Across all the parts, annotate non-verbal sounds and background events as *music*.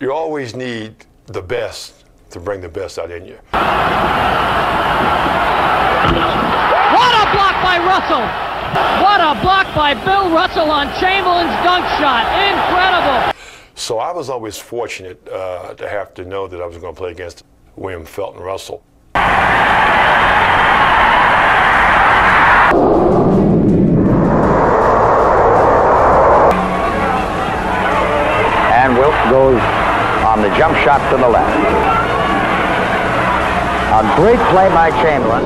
You always need the best to bring the best out in you. What a block by Russell! What a block by Bill Russell on Chamberlain's dunk shot. Incredible. So I was always fortunate uh, to have to know that I was going to play against William Felton Russell. On jump shot to the left. A great play by Chamberlain.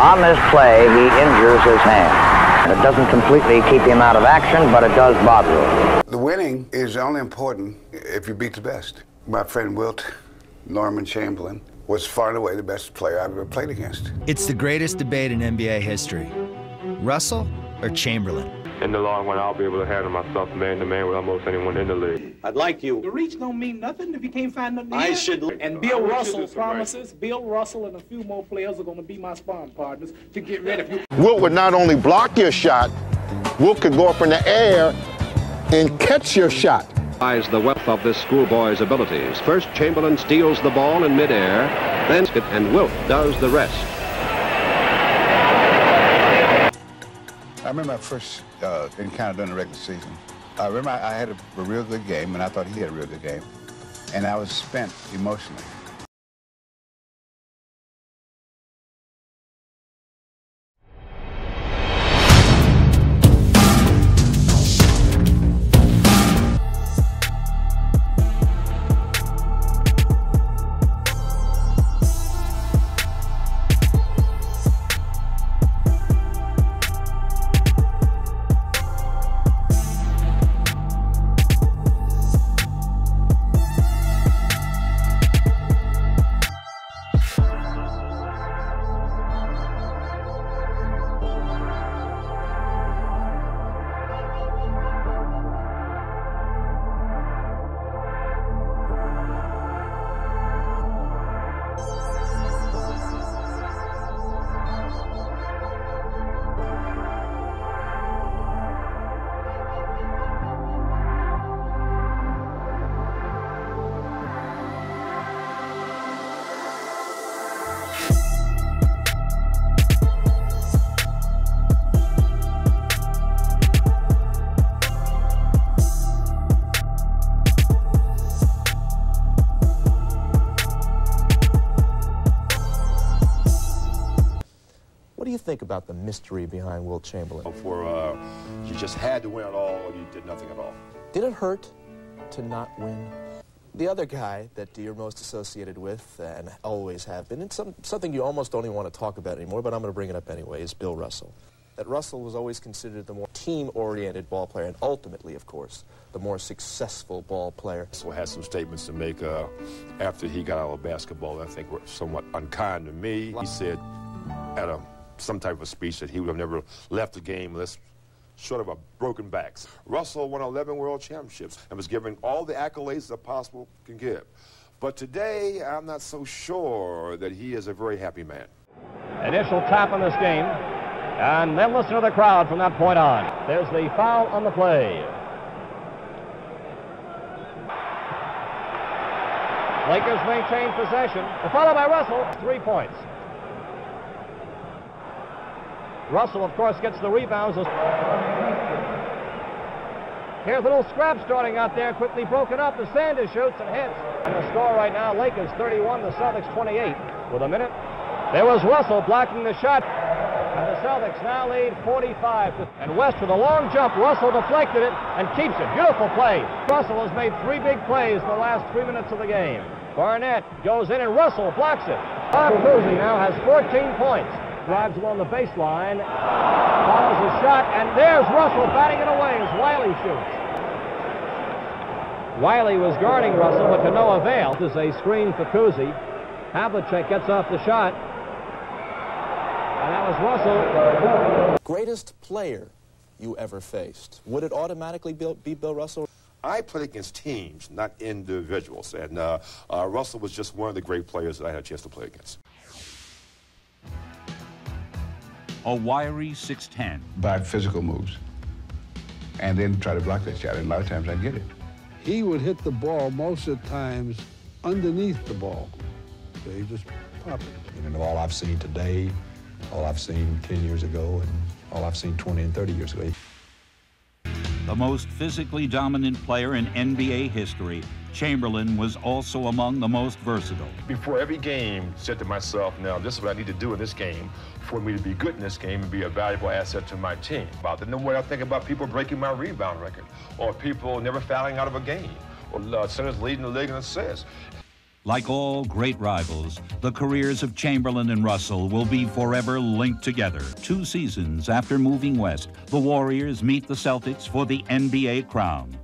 On this play, he injures his hand. It doesn't completely keep him out of action, but it does bother him. The winning is only important if you beat the best. My friend Wilt Norman Chamberlain was far and away the best player I've ever played against. It's the greatest debate in NBA history. Russell or Chamberlain? In the long run, I'll be able to handle myself man to man with almost anyone in the league. I'd like you. The reach don't mean nothing if you can't find nothing. I here. should. And Bill Russell promises. Bill Russell and a few more players are going to be my sparring partners to get rid of you. Wilt would not only block your shot, Wilt could go up in the air and catch your shot. Eyes the wealth of this schoolboy's abilities. First, Chamberlain steals the ball in midair, then and Wilt does the rest. I remember my first uh, encounter during the regular season. I remember I, I had a, a real good game, and I thought he had a real good game. And I was spent emotionally. Think about the mystery behind Wilt Chamberlain? For uh, you just had to win it all, or you did nothing at all. Did it hurt to not win? The other guy that you're most associated with, and always have been, it's some, something you almost don't even want to talk about anymore, but I'm going to bring it up anyway, is Bill Russell. That Russell was always considered the more team-oriented ball player, and ultimately, of course, the more successful ball player. So had some statements to make uh, after he got out of basketball that I think were somewhat unkind to me. He said at a, some type of speech that he would have never left the game unless short of a broken back. Russell won 11 world championships and was given all the accolades that possible can give. But today, I'm not so sure that he is a very happy man. Initial tap in this game. And then listen to the crowd from that point on. There's the foul on the play. Lakers maintain possession. Followed by Russell, three points. Russell, of course, gets the rebounds. Here's a little scrap starting out there, quickly broken up. The Sanders shoots and hits. And the score right now, Lakers 31, the Celtics 28. With a minute, there was Russell blocking the shot. And the Celtics now lead 45. And West with a long jump. Russell deflected it and keeps it. Beautiful play. Russell has made three big plays in the last three minutes of the game. Barnett goes in and Russell blocks it. Bob Cousy now has 14 points. Drives along the baseline. Follows his shot. And there's Russell batting it away as Wiley shoots. Wiley was guarding Russell, but to no avail. This is a screen for Cousy. Havlicek gets off the shot. And that was Russell. Greatest player you ever faced. Would it automatically be, be Bill Russell? I played against teams, not individuals. And uh, uh, Russell was just one of the great players that I had a chance to play against. A wiry 6'10. Bad physical moves. and then try to block that shot. And a lot of times I get it. He would hit the ball most of the times underneath the ball. So he just pop it. And all I've seen today, all I've seen 10 years ago, and all I've seen 20 and 30 years ago. The most physically dominant player in NBA history, Chamberlain was also among the most versatile. Before every game, said to myself, now this is what I need to do in this game for me to be good in this game and be a valuable asset to my team. About the way I think about people breaking my rebound record, or people never fouling out of a game, or uh, centers leading the league in assists. Like all great rivals, the careers of Chamberlain and Russell will be forever linked together. Two seasons after moving west, the Warriors meet the Celtics for the NBA crown.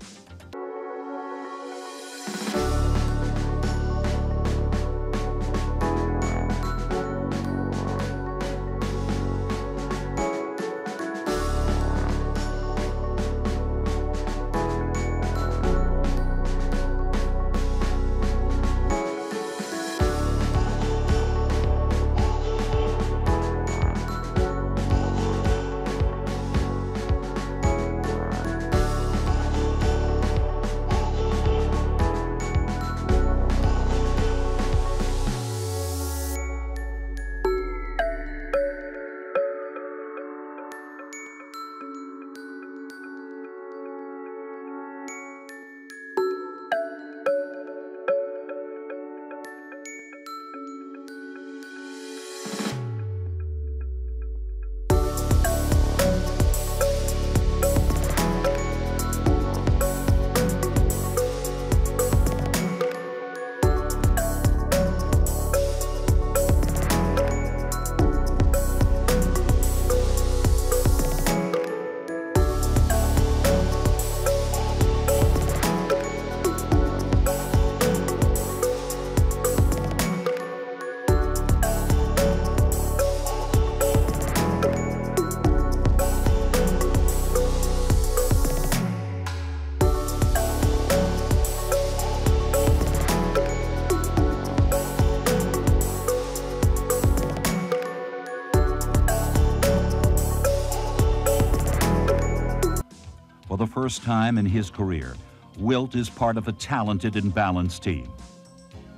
First time in his career, Wilt is part of a talented and balanced team.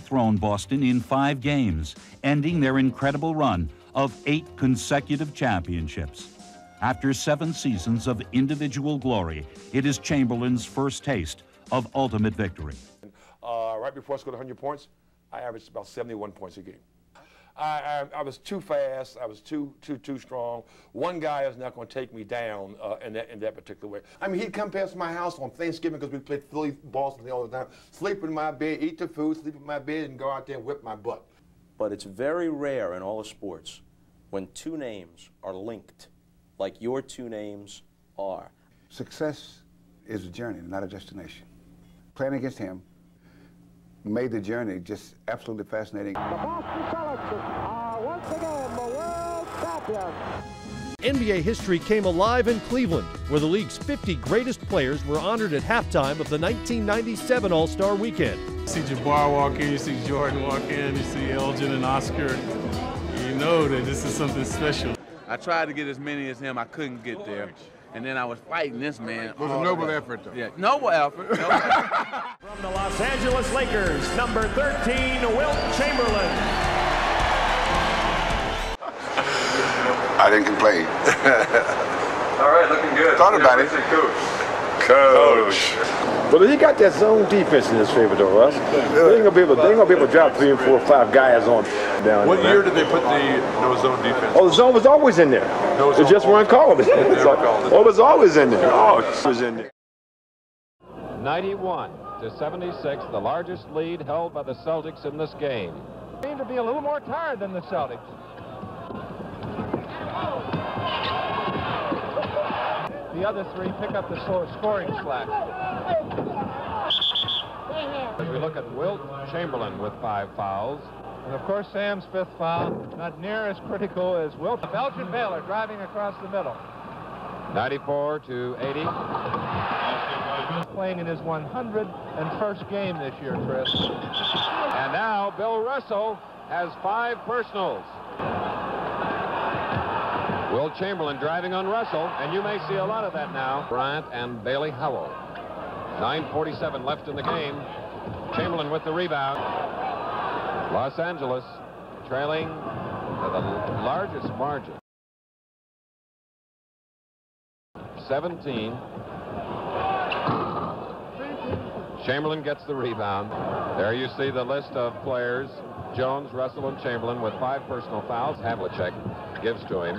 Thrown Boston in five games, ending their incredible run of eight consecutive championships. After seven seasons of individual glory, it is Chamberlain's first taste of ultimate victory. Uh, right before I scored 100 points, I averaged about 71 points a game. I, I, I, was too fast. I was too too too strong. One guy is not going to take me down uh, in that in that particular way. I mean, he'd come past my house on Thanksgiving because we played Philly Boston all the time. Sleep in my bed, eat the food, sleep in my bed, and go out there and whip my butt. But it's very rare in all the sports when two names are linked, like your two names are. Success is a journey, not a destination. Playing against him made the journey just absolutely fascinating. The Boston Celtics are once again the world champions. NBA history came alive in Cleveland, where the league's 50 greatest players were honored at halftime of the 1997 All-Star Weekend. You see Jabbar walk in, you see Jordan walk in, you see Elgin and Oscar. You know that this is something special. I tried to get as many as him. I couldn't get there. And then I was fighting this man. It was a noble effort, though. Yeah, noble effort. *laughs* Noble effort. From the Los Angeles Lakers, number 13, Wilt Chamberlain. I didn't complain. All right, looking good. Thought about it. Coach. Coach. But he got that zone defense in his favor, though, Russ. They ain't gonna be able. They ain't gonna be able to drop three and four, or five guys on down. What there, year did they put the no zone defense? Oh, the zone was always in there. No They just weren't calling it. Never called it. Oh, it was always in there. Oh, it was in there. 91 to 76, the largest lead held by the Celtics in this game. Seem to be a little more tired than the Celtics. The other three pick up the scoring slack. As we look at Wilt Chamberlain with five fouls. And of course, Sam's fifth foul, not near as critical as Wilt. Elgin Baylor driving across the middle. 94 to 80. Playing in his 101st game this year, Chris. And now Bill Russell has five personals. Wilt Chamberlain driving on Russell, and you may see a lot of that now. Bryant and Bailey Howell. 9.47 left in the game. Chamberlain with the rebound. Los Angeles trailing to the largest margin. 17. Chamberlain gets the rebound. There you see the list of players. Jones, Russell, and Chamberlain with five personal fouls. Havlicek gives to him.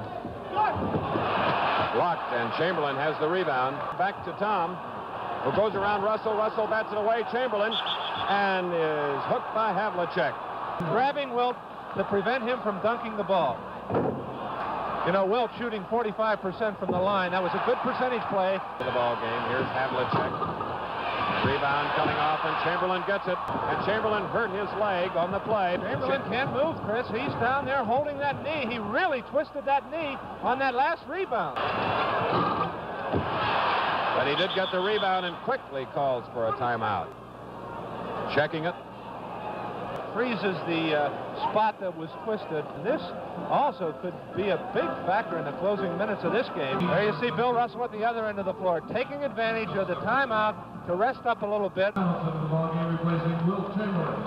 Blocked, and Chamberlain has the rebound. Back to Tom, who goes around Russell. Russell bats it away. Chamberlain, and is hooked by Havlicek. Grabbing Wilt to prevent him from dunking the ball. You know, Wilt shooting 45% from the line. That was a good percentage play. For the ball game, here's Havlicek. Rebound coming off, and Chamberlain gets it. And Chamberlain hurt his leg on the play. Chamberlain can't move, Chris. He's down there holding that knee. He really twisted that knee on that last rebound. But he did get the rebound and quickly calls for a timeout. Checking it. Freezes the uh, spot that was twisted. This also could be a big factor in the closing minutes of this game. There you see Bill Russell at the other end of the floor, taking advantage of the timeout to rest up a little bit.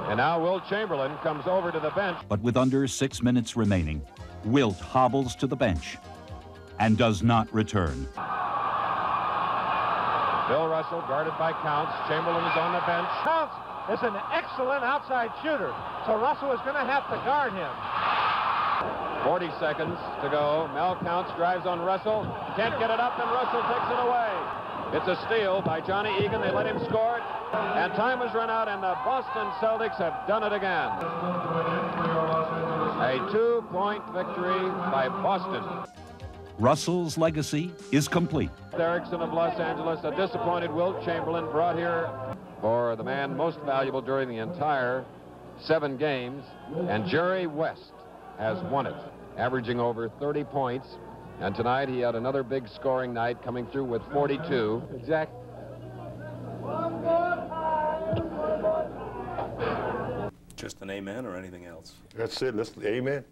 And now Wilt Chamberlain comes over to the bench. But with under six minutes remaining, Wilt hobbles to the bench and does not return. Bill Russell guarded by Counts. Chamberlain is on the bench. Counts is an excellent outside shooter, so Russell is going to have to guard him. 40 seconds to go. Mel Counts drives on Russell. Can't get it up, and Russell takes it away. It's a steal by Johnny Egan. They let him score it. And time has run out, and the Boston Celtics have done it again. A two-point victory by Boston. Russell's legacy is complete. Erickson of Los Angeles, a disappointed Wilt Chamberlain brought here for the man most valuable during the entire seven games, and Jerry West has won it, averaging over 30 points. And tonight he had another big scoring night coming through with 42. Exact. Just an amen or anything else? That's it. Let's amen.